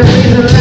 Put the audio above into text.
the reason